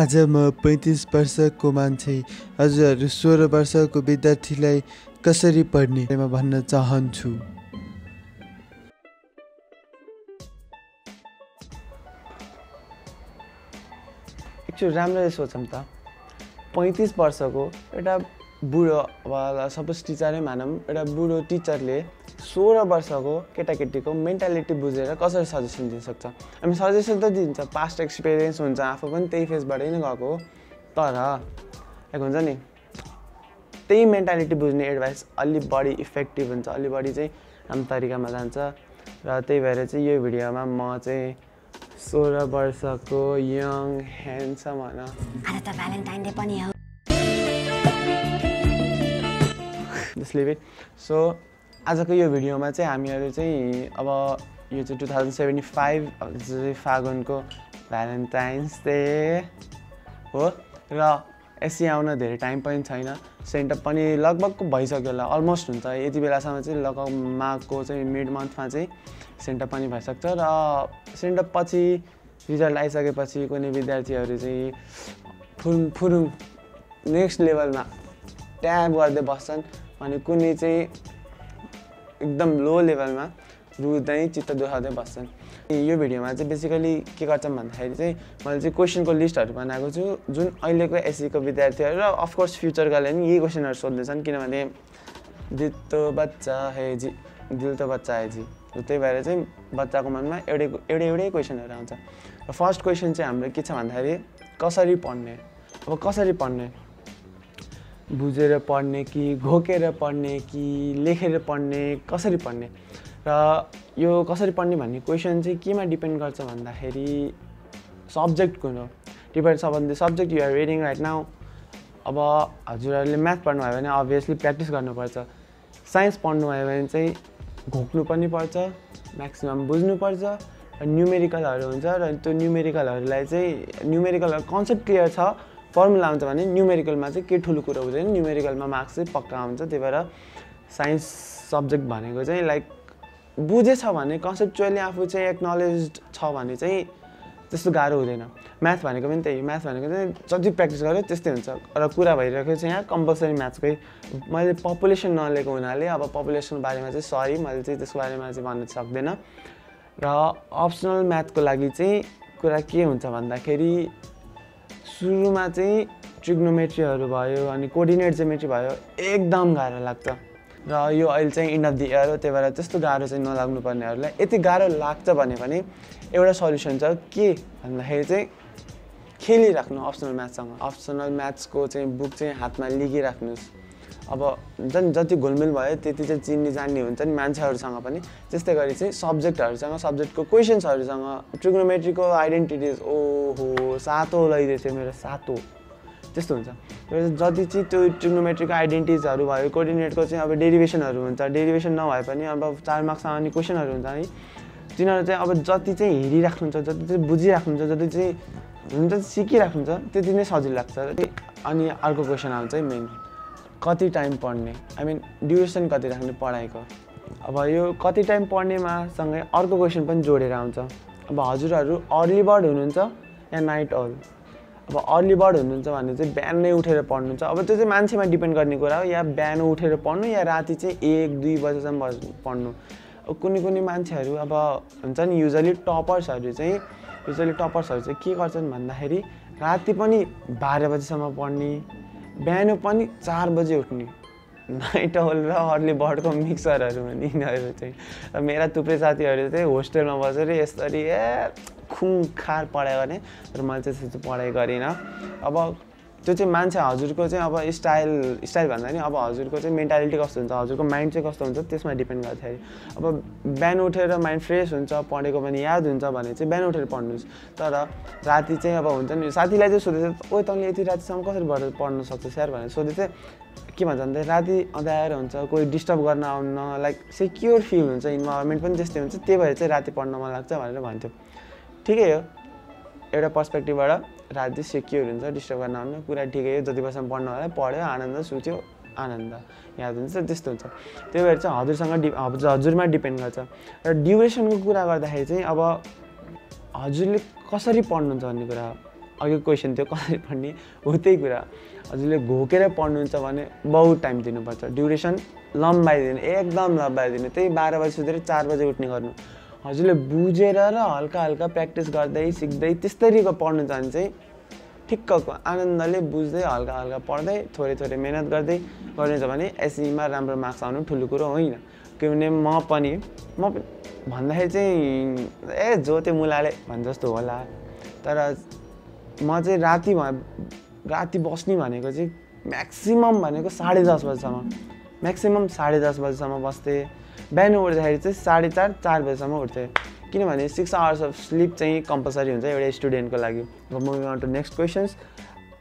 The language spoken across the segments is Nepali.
आज म पैँतिस वर्षको मान्छे। हजुरहरू सोह्र वर्षको विद्यार्थीलाई कसरी पढ्ने म भन्न चाहन्छु। एकचोटि राम्ररी सोचौँ त। पैँतिस वर्षको एउटा बुढो अब सपोज टिचरै मानौँ एउटा बुढो टिचरले सोह्र वर्षको केटाकेटीको मेन्टालिटी बुझेर कसरी सजेसन दिन सक्छ? हामी सजेसन त दिन्छ पास्ट एक्सपिरियन्स हुन्छ आफू पनि त्यही फेजबाटै नै गएको तर एक हुन्छ नि त्यही मेन्टालिटी बुझ्ने एडभाइस अलि बढी इफेक्टिभ हुन्छ अलि बढी चाहिँ राम्रो तरिकामा जान्छ। र त्यही भएर चाहिँ यो भिडियोमा म चाहिँ सोह्र वर्षको यङ ह्यान्डसम होइन आज त भ्यालेन्टाइन डे पनि हो। इट सो आजको यो भिडियोमा चाहिँ हामीहरू चाहिँ अब यो चाहिँ टु थाउजन्ड सेभेन्टी फाइभ फागुनको भ्यालेन्टाइन्स डे हो र यसै आउन धेरै टाइम पनि छैन। सेन्टअप पनि लगभग भइसक्यो होला अलमोस्ट हुन्छ। यति बेलासम्म चाहिँ लगभग माघको चाहिँ मिड मन्थमा चाहिँ सेन्टअप पनि भइसक्छ र सेन्टअप पछि रिजल्ट आइसकेपछि कुनै विद्यार्थीहरू चाहिँ फुरुङ फुरुङ नेक्स्ट लेभलमा ट्याब गर्दै बस्छन्। अनि कुनै चाहिँ एकदम लो लेभलमा रुँदै चित्त दुखाउँदै बस्छन्। यो भिडियोमा चाहिँ बेसिकली के गर्छौँ भन्दाखेरि चाहिँ मैले चाहिँ क्वेसनको लिस्टहरू बनाएको छु जुन अहिलेको एससीको विद्यार्थीहरू र अफकोर्स फ्युचरका लागि यही क्वेसनहरू सोध्दैछन् किनभने दिल तो बच्चा है जी दिल बच्चा है जी। त्यही भएर चाहिँ बच्चाको मनमा एउटै एउटै एउटै क्वेसनहरू आउँछ। र फर्स्ट क्वेसन चाहिँ हाम्रो के छ भन्दाखेरि कसरी पढ्ने? अब कसरी पढ्ने? बुझेर पढ्ने कि घोकेर पढ्ने कि लेखेर पढ्ने कसरी पढ्ने? र यो कसरी पढ्ने भन्ने क्वेसन चाहिँ केमा डिपेन्ड गर्छ भन्दाखेरि सब्जेक्ट कुन हो? डिपेन्ड छ भने subject you're reading right now अब हजुरहरूले म्याथ पढ्नुभयो भने अभियसली प्र्याक्टिस गर्नुपर्छ। साइन्स पढ्नुभयो भने चाहिँ घोक्नु पनि पर्छ म्याक्सिमम् बुझ्नुपर्छ र न्युमेरिकलहरू हुन्छ र त्यो न्युमेरिकलहरूलाई चाहिँ न्युमेरिकल कन्सेप्ट क्लियर छ। फर्मुला हुन्छ भने न्युमेरिकलमा चाहिँ के ठुलो कुरो हुँदैन। न्युमेरिकलमा मार्क्स चाहिँ पक्का हुन्छ। त्यही भएर साइन्स सब्जेक्ट भनेको चाहिँ लाइक बुझेछ भने कन्सेप्चुअली आफू चाहिँ एक्नोलेज छ भने चाहिँ त्यस्तो गाह्रो हुँदैन। म्याथ भनेको पनि त्यही म्याथ भनेको चाहिँ जति प्र्याक्टिस गर्यो त्यस्तै हुन्छ। र कुरा भइरहेको चाहिँ यहाँ कम्पलसरी म्याथकै। मैले पपुलेसन नलिएको हुनाले अब पपुलेसनको बारेमा चाहिँ सरी मैले चाहिँ त्यसको बारेमा चाहिँ भन्न सक्दैन। र अप्सनल म्याथको लागि चाहिँ कुरा के हुन्छ भन्दाखेरि सुरुमा चाहिँ ट्रिग्नोमेट्रीहरू भयो अनि कोर्डिनेट जेमेट्री भयो एकदम गाह्रो लाग्छ। र यो अहिले चाहिँ इन्ड अफ दि इयर हो त्यही भएर त्यस्तो गाह्रो चाहिँ नलाग्नु पर्नेहरूलाई यति गाह्रो लाग्छ भने पनि एउटा सल्युसन छ के भन्दाखेरि चाहिँ खेलिराख्नु अप्सनल म्याथसँग अप्सनल म्याथ्सको चाहिँ बुक चाहिँ हातमा लिगिराख्नुहोस् अब झन् जति घुलमिल भयो त्यति चाहिँ चिन्ने जान्ने हुन्छ नि मान्छेहरूसँग पनि। त्यस्तै गरी चाहिँ सब्जेक्टहरूसँग सब्जेक्टको क्वेसन्सहरूसँग ट्रिग्नोमेट्रीको आइडेन्टिटिज ओहो सातो लैदिएको थियो मेरो सातो। त्यस्तो हुन्छ। जति चाहिँ त्यो ट्रिग्नोमेट्रीको आइडेन्टिटिजहरू भयो कोर्डिनेटको चाहिँ अब डेरिभेसनहरू हुन्छ। डेरिभेसन नभए पनि अब चार मार्क्समा आउने क्वेसनहरू हुन्छ है तिनीहरू चाहिँ अब जति चाहिँ हेरिराख्नुहुन्छ जति चाहिँ बुझिराख्नुहुन्छ जति चाहिँ हुन्छ सिकिराख्नुहुन्छ त्यति नै सजिलो लाग्छ। अनि अर्को क्वेसन आउँछ है मेन कति टाइम पढ्ने? आई मिन ड्युरेसन कति राख्ने पढाइको? अब यो कति टाइम पढ्नेमा सँगै अर्को क्वेसन पनि जोडेर आउँछ। अब हजुरहरू अर्ली बर्ड हुनुहुन्छ या नाइट अल अब अर्ली बर्ड हुनुहुन्छ भने चाहिँ बिहान उठेर पढ्नुहुन्छ। अब त्यो चाहिँ मान्छेमा डिपेन्ड गर्ने कुरा हो। या बिहान उठेर पढ्नु या राति चाहिँ एक दुई बजीसम्म बज पढ्नु। अब कुनै कुनै मान्छेहरू अब हुन्छ नि युजली टपर्सहरू चाहिँ युजली टपर्सहरू चाहिँ के गर्छन् भन्दाखेरि राति पनि बाह्र बजीसम्म पढ्ने बिहान पनि चार बजी उठ्ने। नाइट अल र अर्ली बर्डको मिक्सरहरू भने यिनीहरू चाहिँ। र मेरा थुप्रै साथीहरू चाहिँ होस्टेलमा बसेर यसरी ए खुङखार पढाइ गर्ने तर मैले चाहिँ त्यस्तो पढाइ गरिनँ। अब त्यो चाहिँ मान्छे हजुरको चाहिँ अब स्टाइल स्टाइल भन्दा नि अब हजुरको चाहिँ मेन्टालिटी कस्तो हुन्छ हजुरको माइन्ड चाहिँ कस्तो हुन्छ त्यसमा डिपेन्ड गर्दाखेरि। अब बिहान उठेर माइन्ड फ्रेस हुन्छ पढेको पनि याद हुन्छ भने चाहिँ बिहान उठेर पढ्नुहोस्। तर राति चाहिँ अब हुन्छ नि साथीलाई चाहिँ सोधेछ ओ तैँले यति रातिसम्म कसरी पढ पढ्न सक्छ यार भनेर सोधे चाहिँ के भन्छ भन्दा राति अँध्यारो हुन्छ कोही डिस्टर्ब गर्न आउन लाइक सेक्योर फिल हुन्छ इन्भाइरोमेन्ट पनि त्यस्तै हुन्छ। त्यही भएर चाहिँ राति पढ्न मन लाग्छ भनेर भन्थ्यो। ठिकै हो एउटा पर्सपेक्टिभबाट। राति सेक्योर हुन्छ डिस्टर्ब गर्न आउनु कुरा ठिकै हो जति वर्षमा पढ्नु होला पढ्यो आनन्द सुत्यो आनन्द याद हुन्छ त्यस्तो हुन्छ त्यही भएर चाहिँ हजुरसँग डि हजुरमा डिपेन्ड गर्छ र ड्युरेसनको कुरा गर्दाखेरि चाहिँ अब हजुरले कसरी पढ्नुहुन्छ भन्ने कुरा अघि क्वेसन थियो कसरी पढ्ने हो त्यही कुरा हजुरले घोकेर पढ्नुहुन्छ भने बहुत टाइम दिनुपर्छ ड्युरेसन लम्बाइदिनु एकदम लम्बाइदिनु त्यही बाह्र बजी सुतेर चार बजी उठ्ने गर्नु हजुरले बुझेर र हल्का हल्का प्र्याक्टिस गर्दै सिक्दै त्यस्तरी पढ्नु भने चाहिँ ठिक्कको आनन्दले बुझ्दै हल्का हल्का पढ्दै थोरै थोरै मिहिनेत गर्दै गर्नेछ भने एसईमा राम्रो मार्क्स आउनु ठुलो कुरो होइन। किनभने म पनि म भन्दाखेरि चाहिँ ए जो त्यो मुलाले भने जस्तो होला। तर म चाहिँ राति राति बस्ने भनेको चाहिँ म्याक्सिमम् भनेको साढे दस बजीसम्म। म्याक्सिमम् साढे दस बजीसम्म बस्थेँ। बिहान उठ्दाखेरि चाहिँ साढे चार चार बजीसम्म उठ्थेँ। किनभने सिक्स आवर्स अफ स्लिप चाहिँ कम्पलसरी हुन्छ एउटा स्टुडेन्टको लागि। अब moving on to next questions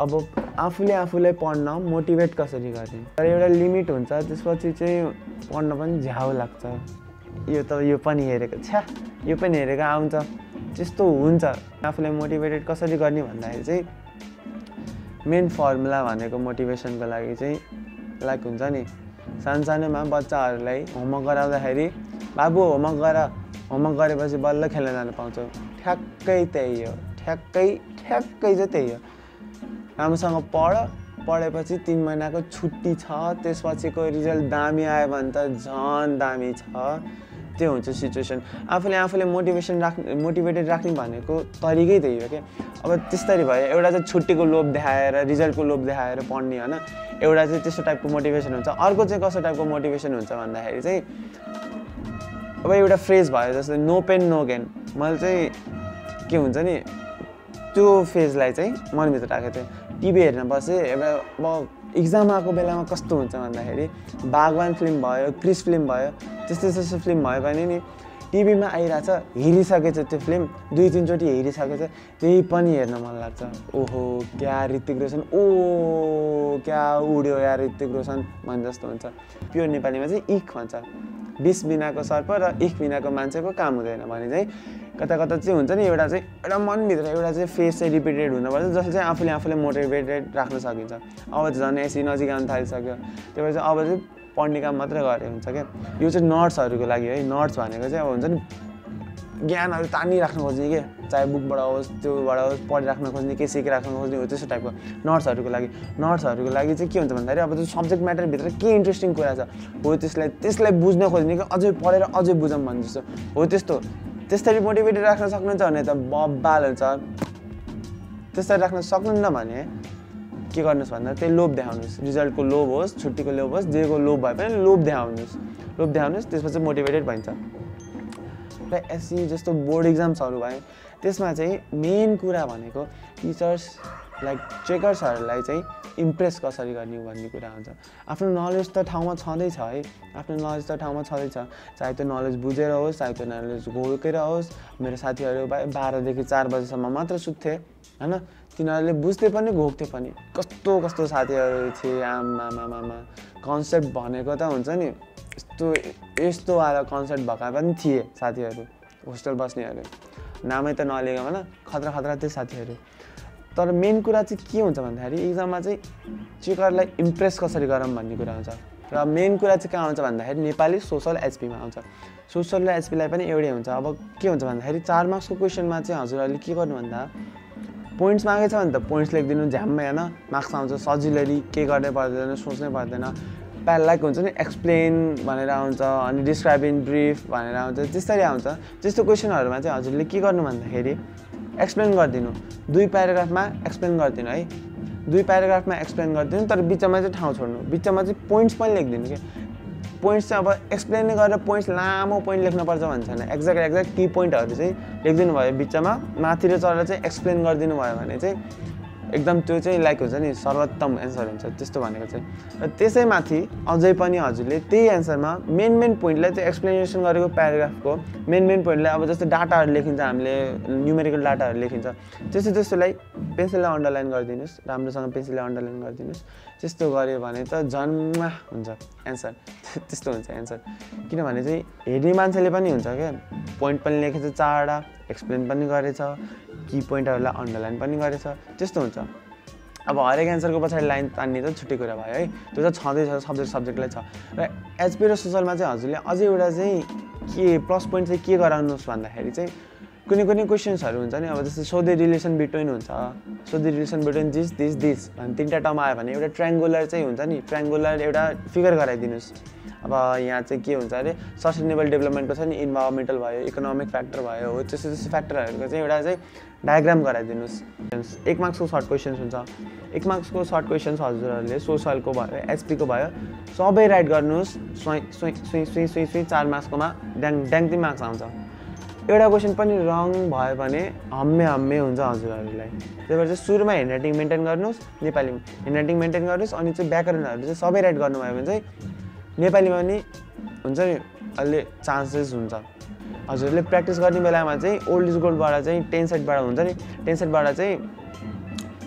अब आफूले आफूलाई पढ्न मोटिभेट कसरी गर्ने? तर एउटा लिमिट हुन्छ त्यसपछि चाहिँ पढ्न पनि झ्याउ लाग्छ। यो त यो पनि हेरेको छ्या यो पनि हेरेको आउँछ। त्यस्तो हुन्छ। आफूलाई मोटिभेटेड कसरी गर्ने भन्दाखेरि चाहिँ मेन फर्मुला भनेको मोटिभेसनको लागि चाहिँ लाइक हुन्छ नि सानो सानोमा बच्चाहरूलाई होमवर्क गराउँदाखेरि बाबु होमवर्क गर होमवर्क गरेपछि बल्ल खेल्न जानु पाउँछौ ठ्याक्कै त्यही हो ठ्याक्कै ठ्याक्कै चाहिँ त्यही हो राम्रोसँग पढ पढेपछि तिन महिनाको छुट्टी छ त्यसपछिको रिजल्ट दामी आयो भने त झन् दामी छ त्यो हुन्छ सिचुएसन आफूले आफूले मोटिभेसन राख्ने मोटिभेटेड राख्ने भनेको तरिकै त्यही हो क्या अब त्यस्तरी भयो एउटा चाहिँ छुट्टीको लोभ देखाएर रिजल्टको लोभ देखाएर पढ्ने होइन? एउटा चाहिँ त्यस्तो टाइपको मोटिभेसन हुन्छ अर्को चाहिँ कस्तो टाइपको मोटिभेसन हुन्छ भन्दाखेरि चाहिँ अब एउटा फ्रेज भयो जस्तै नो पेन नो गेन मैले चाहिँ के हुन्छ नि त्यो फेजलाई चाहिँ मनभित्र राखेको थिएँ। टिभी हेर्न बसेँ एउटा अब इक्जाम आएको बेलामा कस्तो हुन्छ भन्दाखेरि बागवान फिल्म भयो क्रिस फिल्म भयो त्यस्तो त्यस्तो फिल्म भयो भने नि टिभीमा आइरहेछ हेरिसकेछ त्यो फिल्म। दुई तिनचोटि हेरिसकेछ त्यही पनि हेर्न मन लाग्छ। ओहो क्या ऋतिक रोशन? ओ क्या उड्यो या ऋतिक रोशन? भने जस्तो हुन्छ। प्योर नेपालीमा चाहिँ इख भन्छ। बिस बिनाको सर्प र इख बिनाको मान्छेको काम हुँदैन भने चाहिँ कता कता चाहिँ हुन्छ नि एउटा चाहिँ एउटा मनभित्र एउटा चाहिँ फेस चाहिँ रिपिटेड हुनुपर्छ जसले चाहिँ आफूले आफूले मोटिभेटेड राख्न सकिन्छ। अब झन् एसी नजिक आउनु थालिसक्यो। त्यही भएर चाहिँ अब चाहिँ पढ्ने काम मात्रै गरे हुन्छ क्या यो चाहिँ नर्सहरूको लागि है नर्स भनेको चाहिँ अब हुन्छ नि ज्ञानहरू तानिराख्नु खोज्ने के? चाहे बुकबाट होस् त्योबाट होस् पढिराख्न खोज्ने के सिकिराख्नु खोज्ने हो त्यस्तो टाइपको नर्सहरूको लागि। नर्सहरूको लागि चाहिँ के हुन्छ भन्दाखेरि अब त्यो सब्जेक्ट म्याटरभित्र के इन्ट्रेस्टिङ कुरा छ? हो त्यसलाई त्यसलाई बुझ्न खोज्ने कि अझै पढेर अझै बुझौँ भन्ने जस्तो। हो त्यस्तो। त्यसरी मोटिभेटेड राख्न सक्नुहुन्छ भने त बब्बाल हुन्छ। त्यसरी राख्न सक्नुहुन्न भने के गर्नुहोस् भन्दा त्यही लोभ देखाउनुहोस्। रिजल्टको लोभ होस् छुट्टीको लोभ होस् जेको लोभ भए पनि लोभ देखाउनुहोस्। लोभ देखाउनुहोस् त्यसपछि मोटिभेटेड भइन्छ। र एससी जस्तो बोर्ड इक्जाम्सहरू भए त्यसमा चाहिँ मेन कुरा भनेको टिचर्स लाइक चेकर्सहरूलाई चाहिँ इम्प्रेस कसरी गर्ने भन्ने कुरा हुन्छ। आफ्नो नलेज त ठाउँमा छँदैछ है। आफ्नो नलेज त ठाउँमा छँदैछ। चाहे त्यो नलेज बुझेर होस् चाहे त्यो नलेज घोकेर होस्। मेरो साथीहरू बाह्रदेखि चार बजीसम्म मात्र सुत्थे होइन? तिनीहरूले बुझ्थे पनि घोक्थे पनि। कस्तो कस्तो साथीहरू थिए आमामामा कन्सेप्ट भनेको त हुन्छ नि यस्तो यस्तो आएर कन्सेप्ट भएका पनि थिए साथीहरू होस्टेल बस्नेहरू नामै त नलिएको होइन खतरा खतरा थियो साथीहरू। तर मेन कुरा चाहिँ के हुन्छ भन्दाखेरि इक्जाममा चाहिँ चिकरलाई इम्प्रेस कसरी गरौँ भन्ने कुरा हुन्छ। र मेन कुरा चाहिँ कहाँ आउँछ भन्दाखेरि नेपाली सोसल एचपीमा आउँछ सोसल र एचपीलाई पनि एउटै हुन्छ। अब के हुन्छ भन्दाखेरि चार मार्क्सको क्वेसनमा चाहिँ हजुरहरूले के गर्नु भन्दा पोइन्ट्स मागेछ भने त पोइन्ट्स लेखिदिनु झ्याम्मै होइन। मार्क्स आउँछ सजिलरी के गर्नै पर्दैन सोच्नै पर्दैन। प्याल लाइक हुन्छ नि एक्सप्लेन भनेर आउँछ अनि डिस्क्राइब इन ब्रिफ भनेर आउँछ त्यस्तरी आउँछ। त्यस्तो क्वेसनहरूमा चाहिँ हजुरले के गर्नु भन्दाखेरि एक्सप्लेन गरिदिनु। दुई प्याराग्राफमा एक्सप्लेन गरिदिनु है। दुई प्याराग्राफमा एक्सप्लेन गरिदिनु तर बिचमा चाहिँ ठाउँ छोड्नु। बिचमा चाहिँ पोइन्ट्स पनि लेखिदिनु क्या पोइन्ट्स चाहिँ अब एक्सप्लेन गरेर पोइन्ट्स लामो पोइन्ट लेख्नुपर्छ भन्छ छैन एक्ज्याक्ट एक्ज्याक्ट की पोइन्टहरू चाहिँ। लेखिदिनु भयो बिचमा माथि र चढेर चाहिँ एक्सप्लेन गरिदिनु भयो भने चाहिँ एकदम त्यो चाहिँ लाइक हुन्छ नि सर्वोत्तम एन्सर हुन्छ त्यस्तो भनेको चाहिँ। र त्यसैमाथि अझै पनि हजुरले त्यही एन्सरमा मेन मेन पोइन्टलाई चाहिँ एक्सप्लेनेसन गरेको प्याराग्राफको मेन मेन पोइन्टलाई अब जस्तो डाटाहरू लेखिन्छ हामीले न्युमेरिकल डाटाहरू लेखिन्छ त्यस्तो त्यस्तोलाई पेन्सिललाई अन्डरलाइन गरिदिनुहोस् राम्रोसँग पेन्सिललाई अन्डरलाइन गरिदिनुहोस्। त्यस्तो गऱ्यो भने त जन्म हुन्छ एन्सर त्यस्तो हुन्छ एन्सर किनभने चाहिँ हेर्ने मान्छेले पनि हुन्छ क्या। पोइन्ट पनि लेखेछ चारवटा। एक्सप्लेन पनि गरेछ कि पोइन्टहरूलाई अन्डरलाइन पनि गरेछ त्यस्तो हुन्छ। अब हरेक एन्सरको पछाडि लाइन तान्ने त छुट्टै कुरा भयो है। त्यो त छँदैछ सब्जेक्ट सब्जेक्टलाई छ। र एचपी र सोसलमा चाहिँ हजुरले अझै एउटा चाहिँ के प्लस पोइन्ट चाहिँ के गराउनुहोस् भन्दाखेरि चाहिँ कुनै कुनै क्वेसन्सहरू हुन्छ नि। अब जस्तै सोधे रिलेसन बिट्विन हुन्छ। सोधे relation between this this this भने तिनवटा टर्म आयो भने एउटा ट्राङ्गुलर चाहिँ हुन्छ नि। ट्राङ्गुलर एउटा फिगर गराइदिनुहोस्। अब यहाँ चाहिँ के हुन्छ अरे सस्टेनेबल डेभलपमेन्टको छ नि इन्भाइरोमेन्टल भयो इकोनोमिक फ्याक्टर भयो हो त्यस्तो त्यस्तो फ्याक्टरहरूको चाहिँ एउटा चाहिँ डायग्राम गराइदिनुहोस्। एक मार्क्सको सर्ट क्वेसन्स हुन्छ। एक मार्क्सको सर्ट क्वेसन्स हजुरहरूले सोसलको भयो एचपीको भयो सबै राइट गर्नुहोस् सुई सुई सुई सुई सुई चार मार्क्सकोमा ड्याङ ड्याङ मार्क्स आउँछ। एउटा क्वेसन पनि रङ भयो भने हम्मे हम्मे हुन्छ हजुरहरूलाई। त्यही भएर चाहिँ सुरुमा ह्यान्ड राइटिङ मेन्टेन गर्नुहोस् नेपालीमा ह्यान्ड राइटिङ मेन्टेन गर्नुहोस् अनि चाहिँ व्याकरणहरू चाहिँ सबै राइट गर्नुभयो भने चाहिँ नेपालीमा पनि हुन्छ नि अलि चान्सेस हुन्छ। हजुरले प्र्याक्टिस गर्ने बेलामा चाहिँ ओल्ड इज गोल्डबाट चाहिँ टेन सेटबाट हुन्छ नि टेन सेटबाट चाहिँ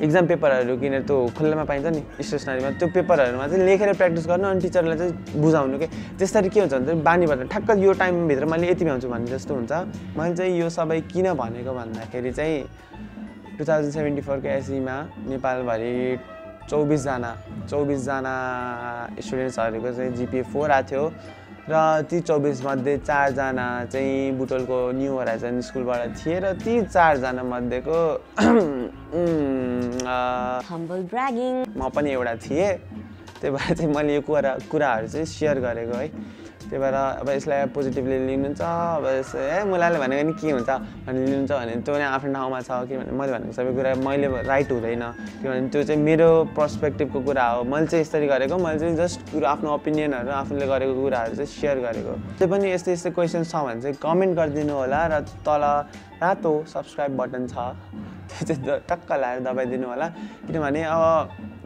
इक्जाम पेपरहरू किनेर त्यो खुल्लामा पाइन्छ नि स्टेसनरीमा त्यो पेपरहरूमा चाहिँ लेखेर प्र्याक्टिस गर्नु अनि टिचरलाई चाहिँ बुझाउनु कि त्यसरी के हुन्छ भने बानी भएर ठ्याक्क यो टाइमभित्र मैले यति भ्याउँछु भन्ने जस्तो हुन्छ। मैले चाहिँ यो सबै किन भनेको भन्दाखेरि चाहिँ टु थाउजन्ड सेभेन्टी फोरको एसीमा नेपालभरि चौबिसजना चौबिसजना स्टुडेन्ट्सहरूको चाहिँ जिपिए फोर आएको थियो र ती चौबिसमध्ये चारजना चाहिँ बुटोलको न्यु होराइजन स्कुलबाट थिए र ती चारजना मध्येको म पनि एउटा थिएँ। त्यही भएर चाहिँ मैले यो कुरा कुराहरू चाहिँ सेयर गरेको है। त्यही भएर अब यसलाई पोजिटिभली लिनुहुन्छ अब यसो ए मुलाले भनेको नि के हुन्छ? भनेर लिनुहुन्छ भने त्यो नै आफ्नो ठाउँमा छ किनभने मैले भनेको सबै कुरा मैले राइट हुँदैन। किनभने त्यो चाहिँ मेरो पर्सपेक्टिभको कुरा हो। मैले चाहिँ यसरी गरेको मैले चाहिँ जस्ट कुरा आफ्नो ओपिनियनहरू आफूले गरेको कुराहरू चाहिँ सेयर गरेको। त्यो पनि यस्तै यस्तै क्वेसन्स छ भने चाहिँ कमेन्ट गरिदिनु होला र तल रातो सब्सक्राइब बटन छ। त्यो चाहिँ टक्क लाएर दबाइदिनु होला। किनभने अब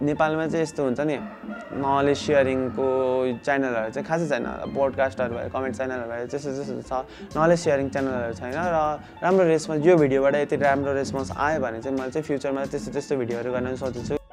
नेपालमा चाहिँ यस्तो हुन्छ नि नलेज सेयरिङको च्यानलहरू चाहिँ खासै छैन। पोडकास्टहरू भयो कमेन्ट च्यानलहरू भयो त्यस्तो त्यस्तो छ। नलेज सेयरिङ च्यानलहरू छैन र राम्रो रेस्पोन्स यो भिडियोबाट यति राम्रो रेस्पोन्स आयो भने चाहिँ मैले चाहिँ फ्युचरमा त्यस्तो त्यस्तो भिडियोहरू गर्न सोच्दैछु।